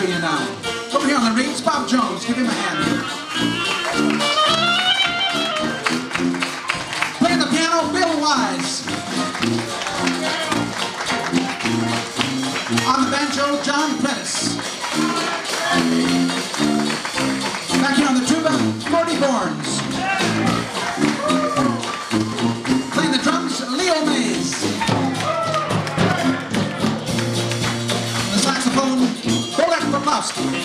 to you now. Over here on the reeds, Bob Jones. Give him a hand. Playing the piano, Bill Wise. On the banjo, John Prentice. Bolek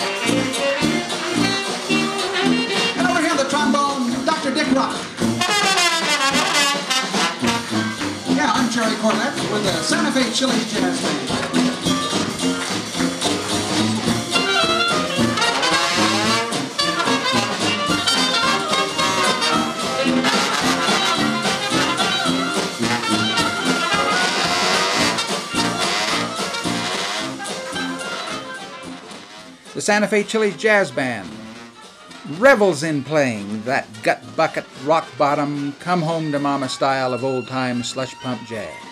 And over here the trombone, Dr. Dick Rock. Yeah, I'm Jerry Corlett with the Santa Fe Chili Jazz Band. The Santa Fe Chili's Jazz Band revels in playing that gut bucket, rock bottom, come home to mama style of old time slush pump jazz.